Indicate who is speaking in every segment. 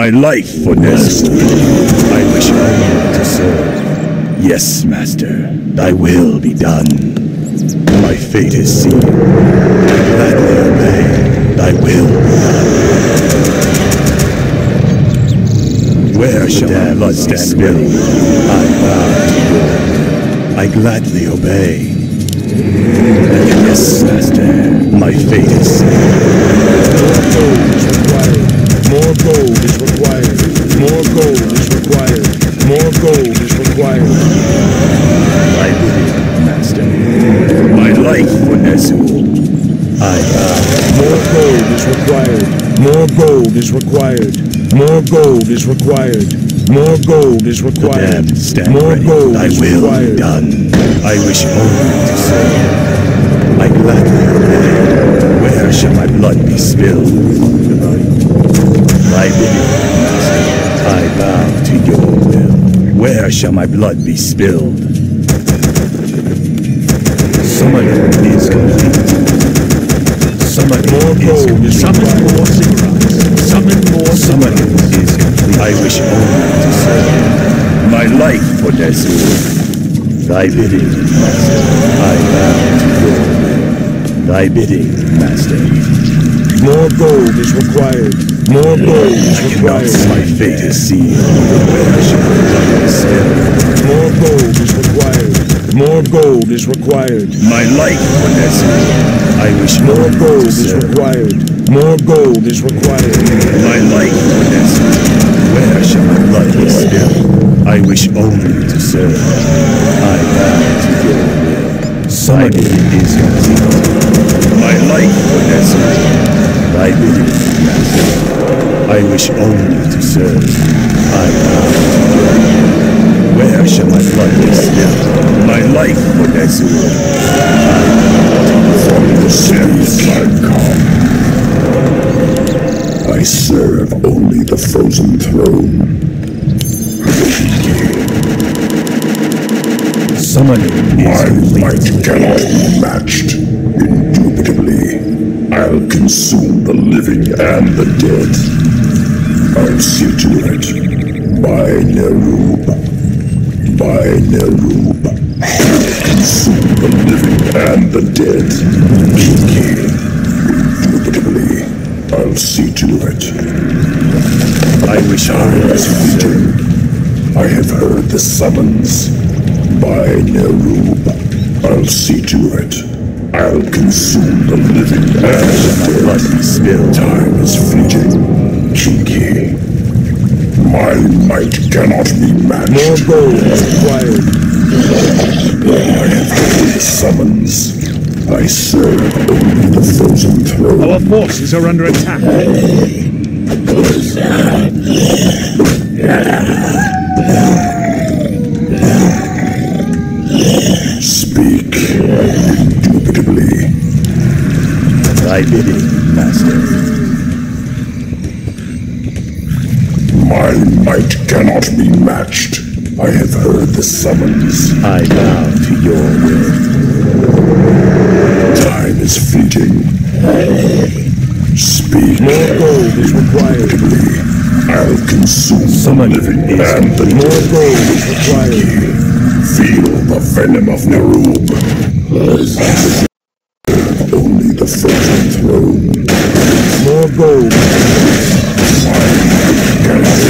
Speaker 1: My life for Ner'zhul. I wish only to serve. Yes, Master. Thy will be done. My fate is sealed. I gladly obey. Thy will be done. Where shall my blood stand spilled? I bow to. I gladly obey. Yes, Master. My fate is sealed.
Speaker 2: More gold is required. More gold is required. More gold is required. More gold is required.
Speaker 1: I believe, Master. My life for Ner'zhul. I bow.
Speaker 2: More gold is required. More gold is required. More gold is required. More gold is required. More
Speaker 1: ready.
Speaker 2: gold
Speaker 1: Thy
Speaker 2: is
Speaker 1: will
Speaker 2: required.
Speaker 1: done. I wish only to serve. I gladly obey. Where shall my blood be spilled? I believe, I bow to your will. Where shall my blood be spilled? Summoning is complete. Summoning
Speaker 2: More gold
Speaker 1: Summon more cigarettes. Summon more Summoning is complete. I wish only to serve. My life for Ner'zhul. Thy bidding, Master. I bow to your will. Thy bidding, Master.
Speaker 2: More gold is required. More gold is
Speaker 1: I cannot
Speaker 2: required.
Speaker 1: my fate is sealed. Where shall my blood be?
Speaker 2: More gold is required. More gold is required.
Speaker 1: My life Ner'zhul. I wish
Speaker 2: More gold is required. More gold is required.
Speaker 1: My life Ner'zhul. Where shall my blood be spilled? I wish only to serve. I bow to your will. Summoning is complete. My life. Thy bidding, Master. I wish only to serve. I bow to your will. Where shall my blood be spilled? My life. I bow to your will.
Speaker 3: I come, I serve only the frozen throne.
Speaker 1: Summoning
Speaker 3: My might cannot be matched. Indubitably, I'll consume the living and the dead. I'll see to it. By Nerub. By Nerub. I'll consume the living and the dead. Indubitably, I'll see to it.
Speaker 1: I wish I
Speaker 3: was
Speaker 1: to
Speaker 3: I have heard the summons. By Nerub, I'll see to it. I'll consume the living and the dead.
Speaker 1: be spilled.
Speaker 3: Time is fleeting. My might cannot be
Speaker 2: More
Speaker 3: matched.
Speaker 2: gold is required.
Speaker 3: I have heard summons. I serve only the frozen throne.
Speaker 4: Our forces are under attack.
Speaker 3: Speak. Indubitably.
Speaker 1: Thy bidding, Master.
Speaker 3: My might cannot be matched. I have heard the summons.
Speaker 1: I bow to your will.
Speaker 3: Time is fleeting. Speak.
Speaker 2: More gold is required.
Speaker 3: I'll consume
Speaker 1: Summon
Speaker 3: living
Speaker 1: is
Speaker 3: and the
Speaker 2: More gold is required.
Speaker 3: Feel the venom of Nerub. Only the frozen throne.
Speaker 2: More gold.
Speaker 3: Is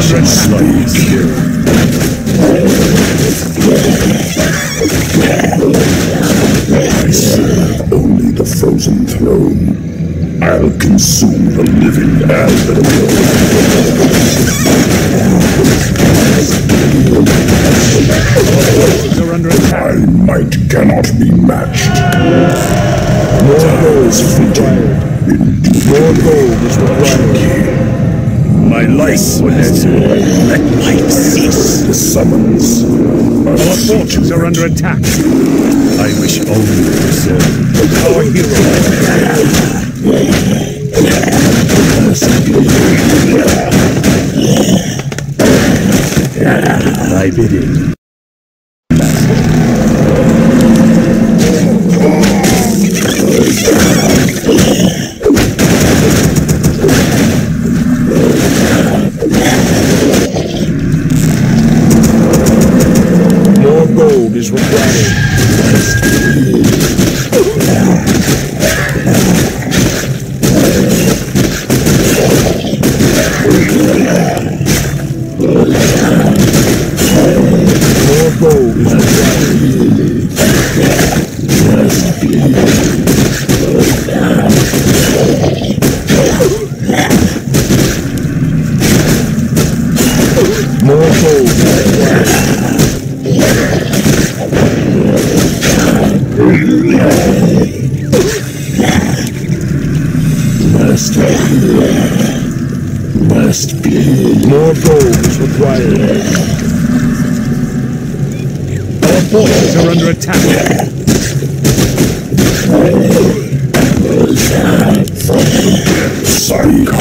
Speaker 1: attack.
Speaker 3: Speak. I serve only the frozen throne. I'll consume the living and the. My might cannot be matched.
Speaker 2: More gold is required. More gold is required.
Speaker 1: My life will answer. Let life cease.
Speaker 3: The summons.
Speaker 1: Our fortunes are under attack. I wish only to serve our hero. Thy bidding.
Speaker 3: Must be. Must be.
Speaker 2: More is required.
Speaker 1: Our forces are under attack.
Speaker 3: Psycho.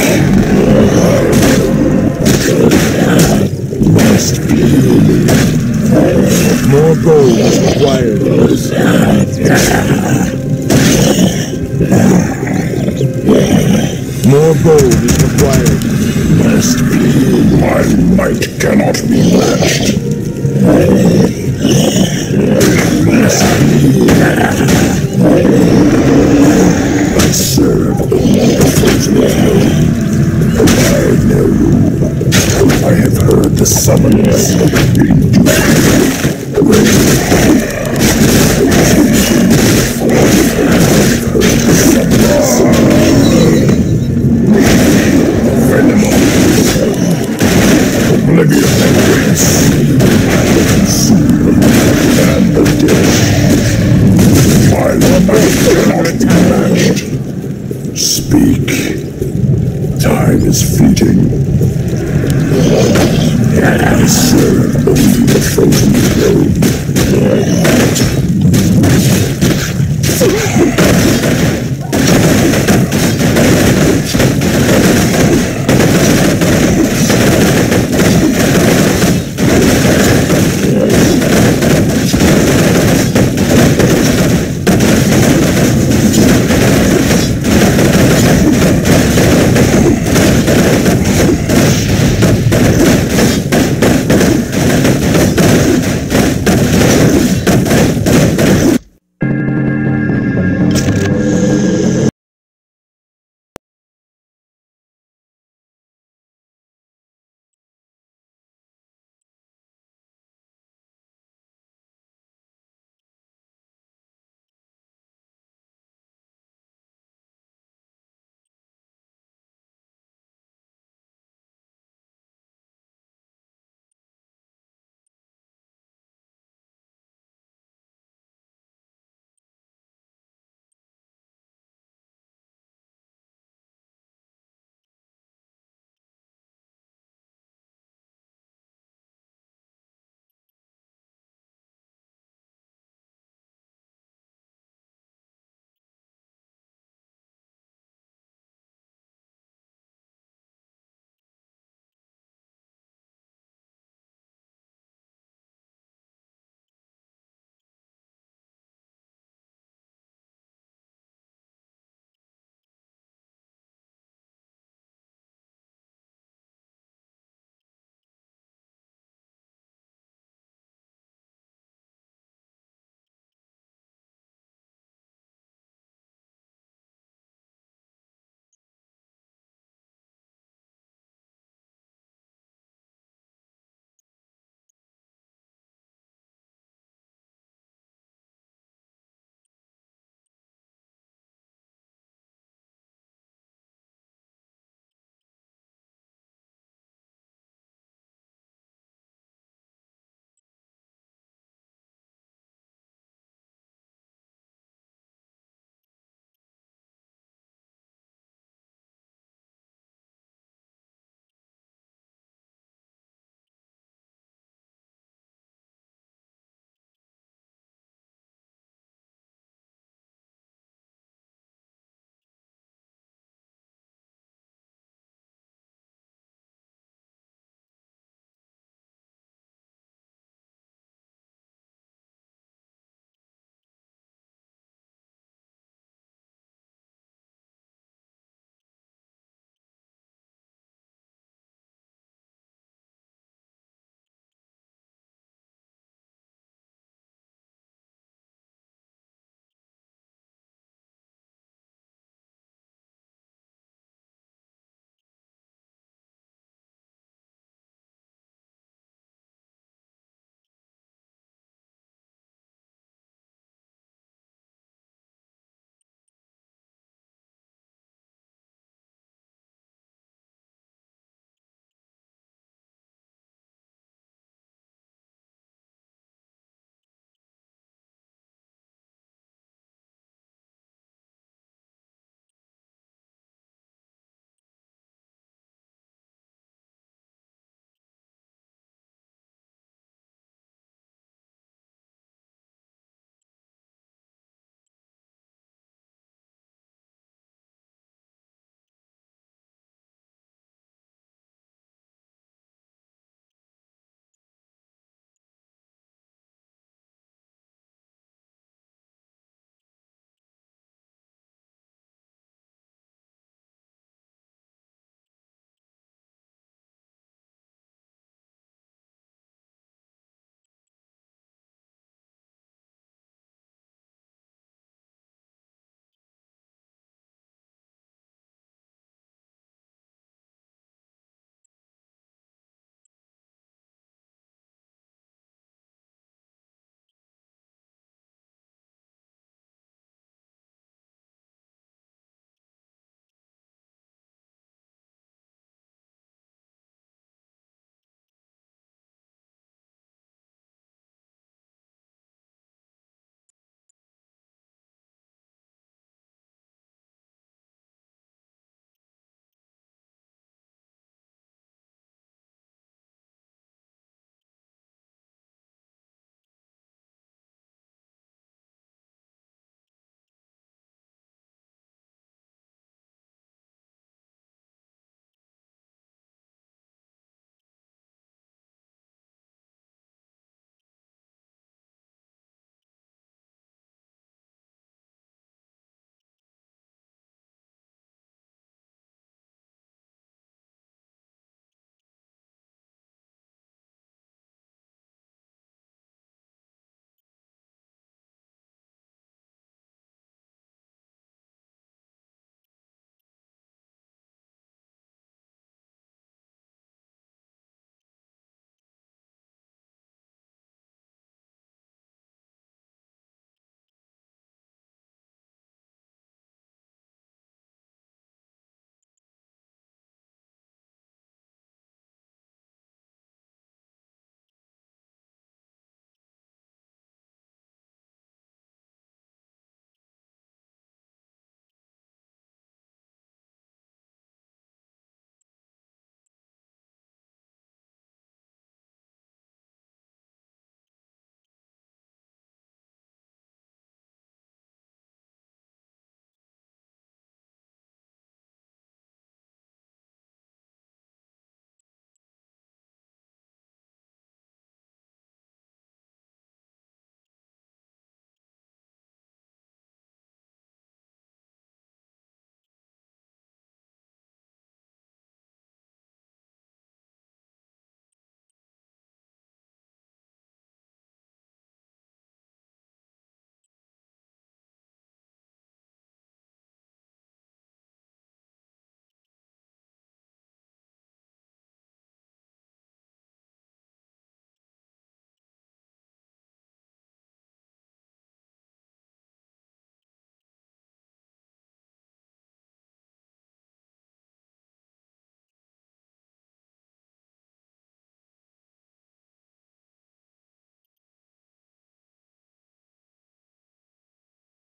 Speaker 3: Must be.
Speaker 2: Gold required. More gold is required.
Speaker 3: Must be. My might cannot be matched. I serve only the frozen throne. I know. I have heard the summons.